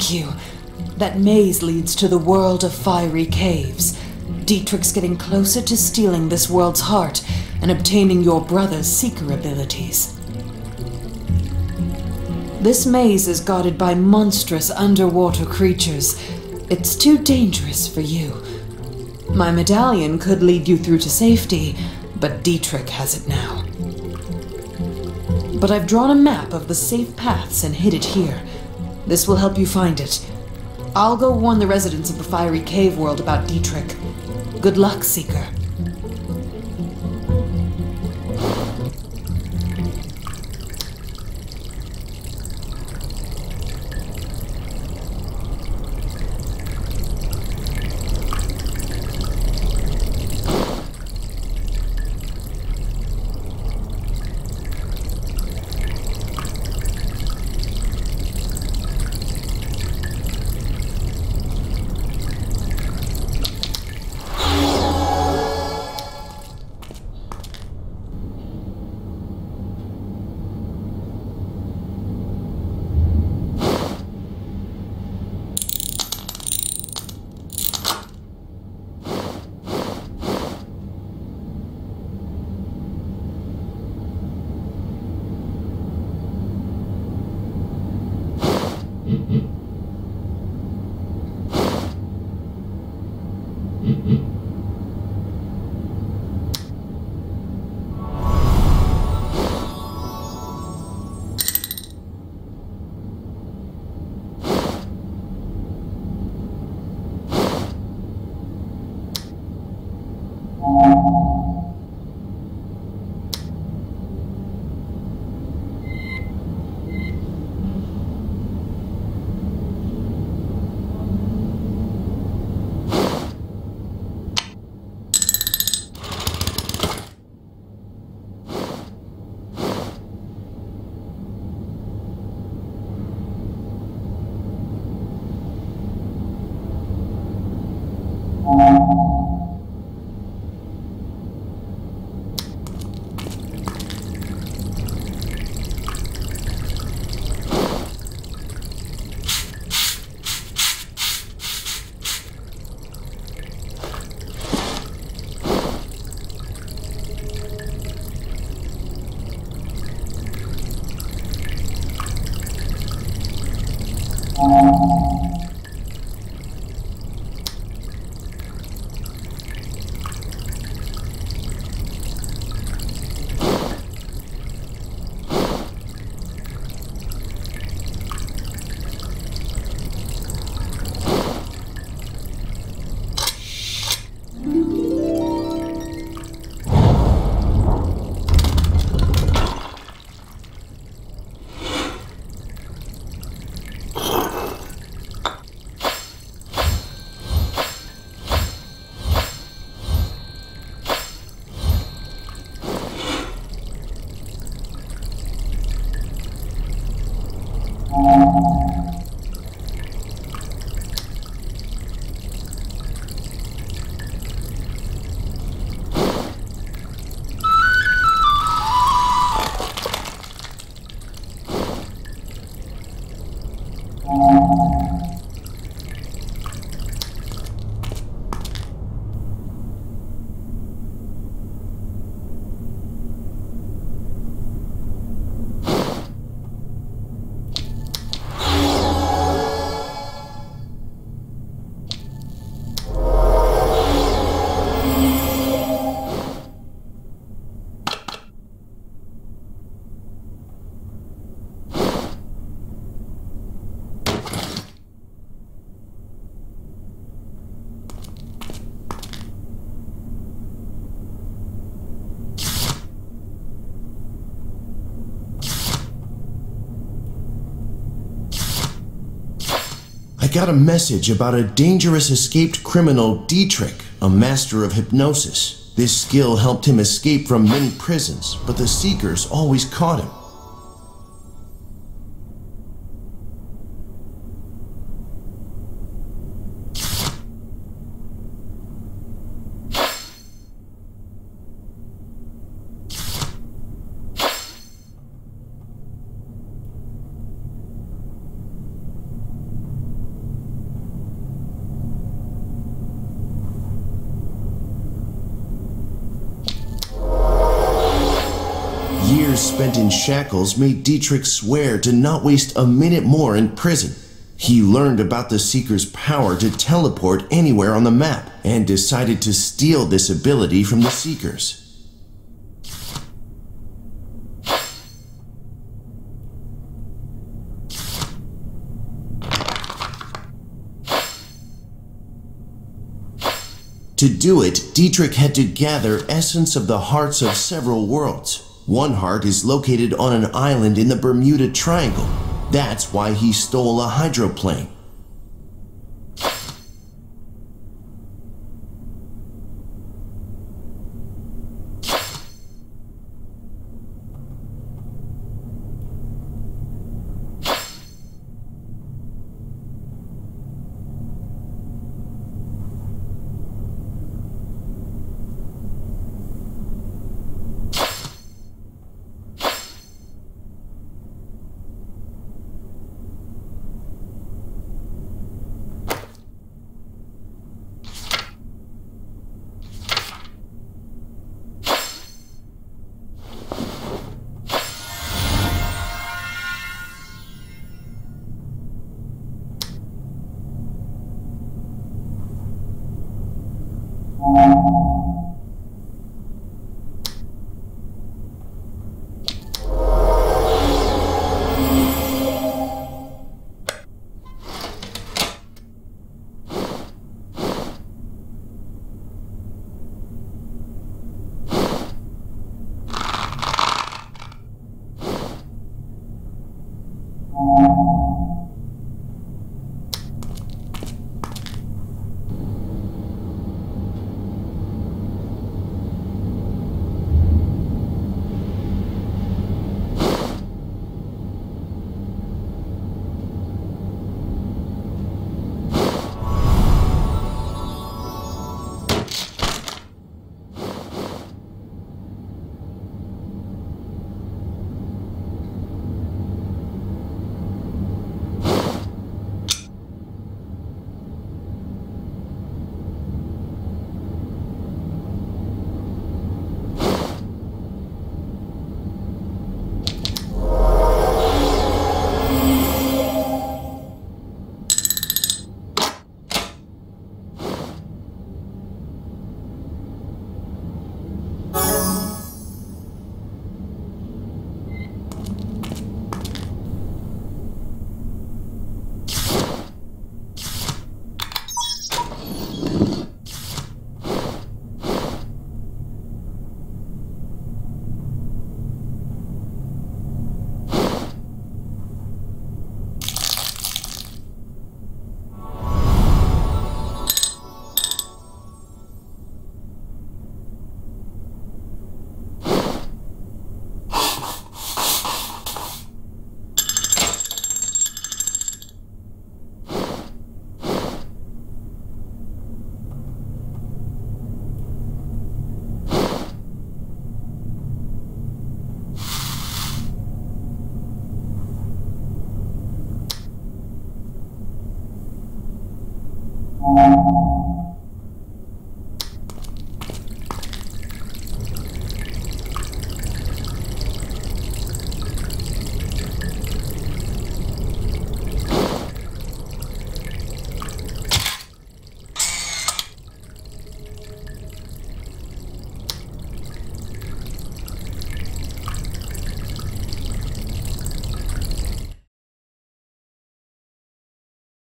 Thank you. That maze leads to the world of fiery caves. Dietrich's getting closer to stealing this world's heart and obtaining your brother's seeker abilities. This maze is guarded by monstrous underwater creatures. It's too dangerous for you. My medallion could lead you through to safety, but Dietrich has it now. But I've drawn a map of the safe paths and hid it here. This will help you find it. I'll go warn the residents of the Fiery Cave world about Dietrich. Good luck, Seeker. Got a message about a dangerous escaped criminal, Dietrich, a master of hypnosis. This skill helped him escape from many prisons, but the Seekers always caught him. Spent in shackles made Dietrich swear to not waste a minute more in prison. He learned about the Seeker's power to teleport anywhere on the map and decided to steal this ability from the Seekers. To do it, Dietrich had to gather essence of the hearts of several worlds. One heart is located on an island in the Bermuda Triangle. That's why he stole a hydroplane.